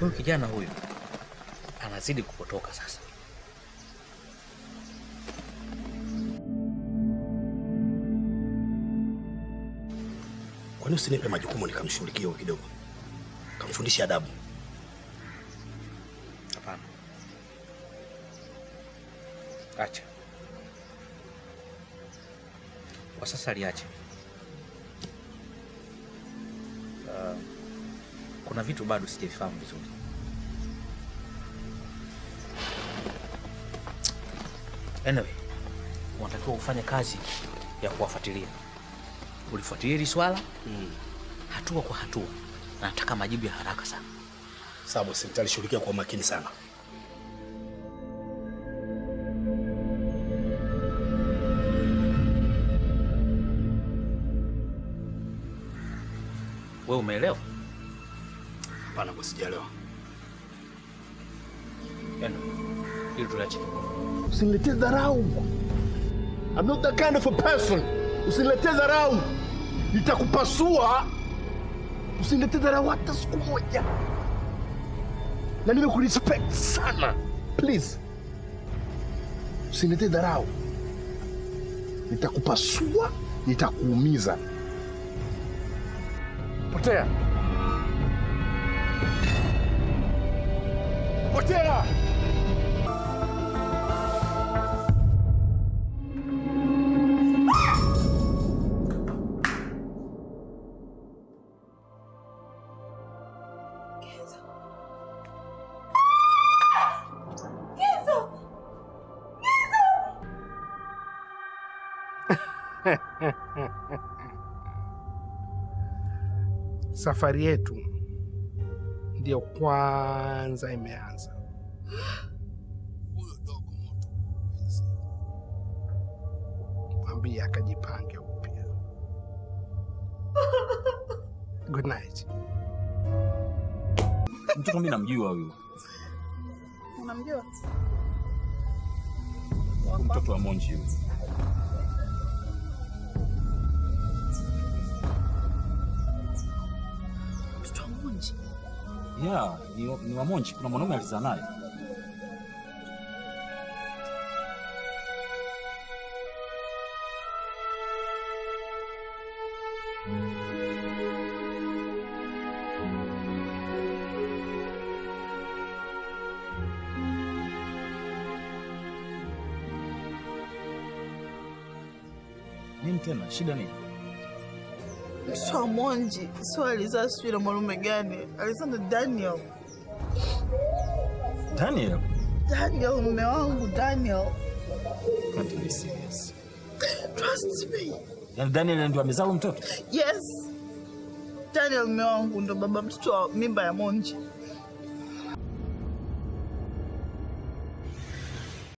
Huyu kijana huyu anazidi kupotoka sasa. Kwani usinipe majukumu nikamshughulikie huyo kidogo, kamfundishe adabu? Hapana, acha kwa sasa, liache. Uh, kuna vitu bado sijafahamu vizuri. Anyway, unatakiwa ufanye kazi ya kuwafuatilia. Ulifuatilia hili swala mm, hatua kwa hatua, na nataka majibu ya haraka sana. Sawa bosi, nitalishughulikia kwa makini sana. Wewe umeelewa? Hapana bosi, sijaelewa. Anyway, hili tuliache. Usiniletee dharau. I'm not that kind of a person. Usiniletee dharau, nitakupasua. Usiniletee dharau hata siku moja, na nimekurespect sana. Please, usiniletee dharau, nitakupasua, nitakuumiza. 我这样，我这样。杰，Safari yetu ndiyo kwanza imeanza. Huyo dogo moto huwezi mwambie akajipange upya. Good night. Mtoto mimi namjua huyu Unamjua? mtoto wa Monji huyu. Mtoto Ya, ni, ni Wamonji. Kuna mwanaume alizaa naye. Nini tena? Shida nini? Wa Monji. Sio alizaa sijui na mwanaume gani? Alizaa na Daniel. Daniel. Daniel, mume wangu Daniel. Can't be serious. Trust me. Yani Daniel ndio amezaa mtoto? Yes. Daniel mume wangu ndo baba mtoto wa mimba ya Monji.